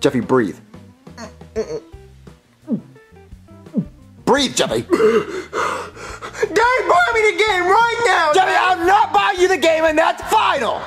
Jeffy, breathe. Breathe, Jeffy. Don't buy me the game right now! Jeffy, I'm not buying you the game, and that's final.